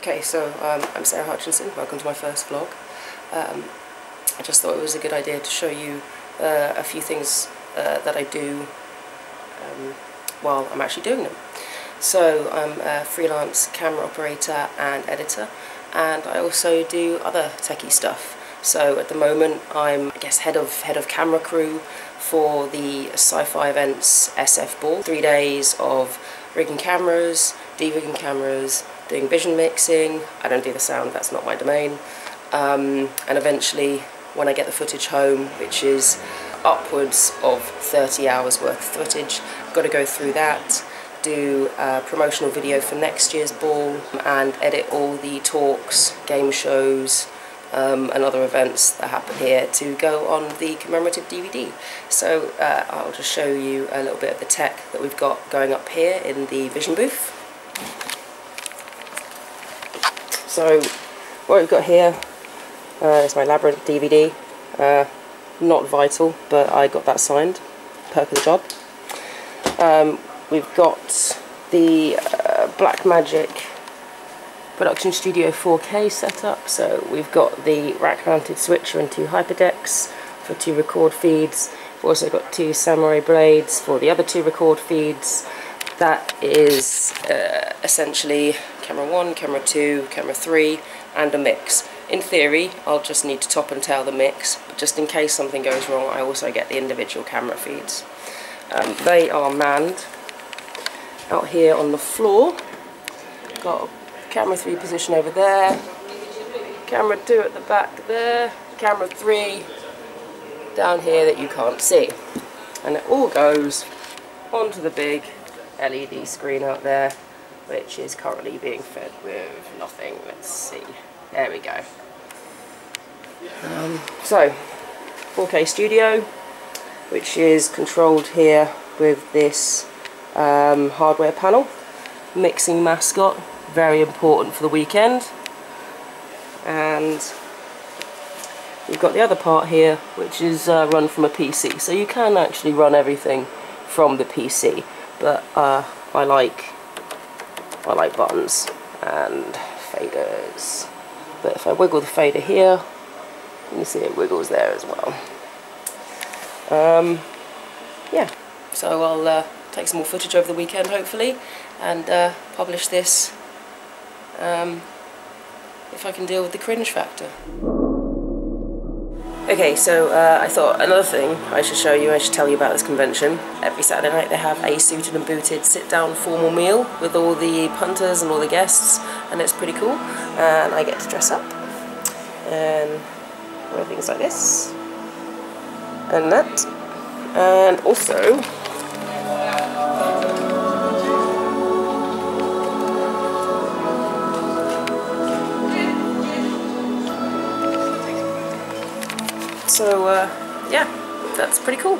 Okay, so um, I'm Sara Hutchinson. Welcome to my first vlog. Um, I just thought it was a good idea to show you uh, a few things uh, that I do um, while I'm actually doing them. So I'm a freelance camera operator and editor, and I also do other techie stuff. So at the moment, I'm I guess head of head of camera crew for the Sci-Fi Events SF Ball. Three days of rigging cameras, de-rigging cameras, doing vision mixing. I don't do the sound, that's not my domain. Um, and eventually, when I get the footage home, which is upwards of 30 hours worth of footage, I've got to go through that, do a promotional video for next year's ball, and edit all the talks, game shows, um, and other events that happen here to go on the commemorative DVD. So uh, I'll just show you a little bit of the tech that we've got going up here in the vision booth. So what we've got here uh, is my Labyrinth DVD. Uh, not vital, but I got that signed. Perk of the job. Um, we've got the uh, Blackmagic Production Studio 4K setup. So we've got the rack-mounted switcher and two hyperdecks for two record feeds. We've also got two Samurai blades for the other two record feeds. That is uh, essentially camera 1, camera 2, camera 3 and a mix. In theory, I'll just need to top and tail the mix, but just in case something goes wrong, I also get the individual camera feeds. Um, they are manned out here on the floor. Got camera 3 position over there, camera 2 at the back there, camera 3 down here that you can't see. And it all goes onto the big LED screen out there, which is currently being fed with nothing. Let's see. There we go. Um, so, 4K Studio, which is controlled here with this um, hardware panel. Mixing mascot, very important for the weekend. And we've got the other part here, which is uh, run from a PC. So you can actually run everything from the PC, but uh, I like I like buttons and faders. But if I wiggle the fader here, you can see it wiggles there as well. Um, yeah, so I'll uh, take some more footage over the weekend hopefully and uh, publish this um, if I can deal with the cringe factor. Okay, so uh, I thought another thing I should show you, I should tell you about this convention. Every Saturday night they have a suited and booted sit-down formal meal with all the punters and all the guests, and it's pretty cool. And I get to dress up and wear things like this and that. And also, So uh, yeah, that's pretty cool.